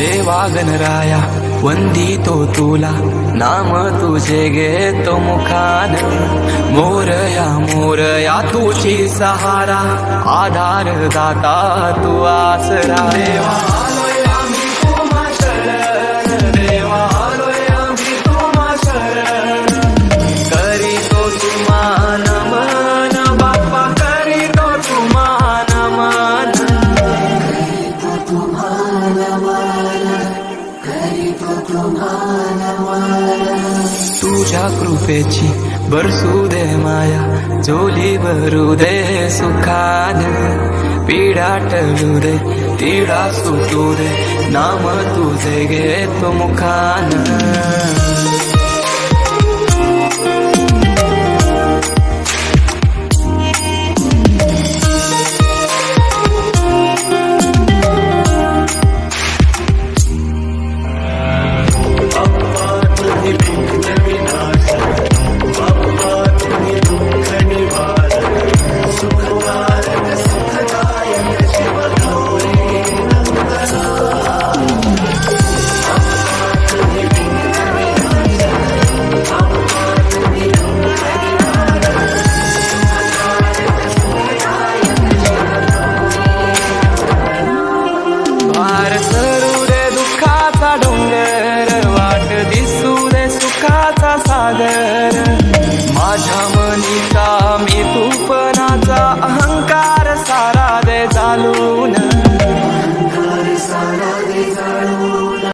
देवा गणराया वंदितो तुला. नाम तुझे घेतो मुखान. मोरया मोरया तुझी सहारा. आधार दाता तू आसरा. देवा आलोय तुझ्या कृपेची बरसू दे माया झोली भरू दे सुखान. पीडा टळू दे तिडा सुटू दे नाम तुझे घेतो मुखान. भार सरू दे दुःखाचा डोंगर